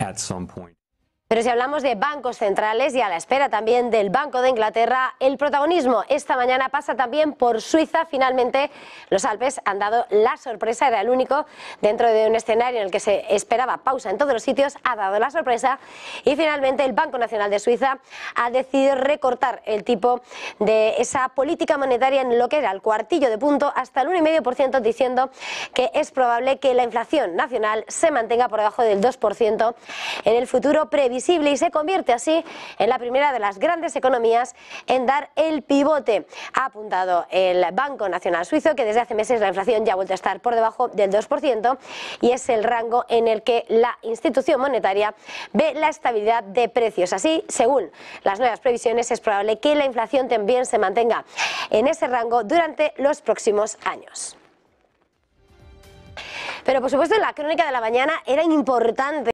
at some point. Pero si hablamos de bancos centrales y a la espera también del Banco de Inglaterra, el protagonismo esta mañana pasa también por Suiza. Finalmente, los Alpes han dado la sorpresa, era el único dentro de un escenario en el que se esperaba pausa en todos los sitios, ha dado la sorpresa y finalmente el Banco Nacional de Suiza ha decidido recortar el tipo de esa política monetaria en lo que era el cuartillo de punto hasta el 1,5%, diciendo que es probable que la inflación nacional se mantenga por debajo del 2% en el futuro previsto y se convierte así en la primera de las grandes economías en dar el pivote. Ha apuntado el Banco Nacional Suizo que desde hace meses la inflación ya ha vuelto a estar por debajo del 2% y es el rango en el que la institución monetaria ve la estabilidad de precios. Así, según las nuevas previsiones, es probable que la inflación también se mantenga en ese rango durante los próximos años. Pero por supuesto la crónica de la mañana era importante.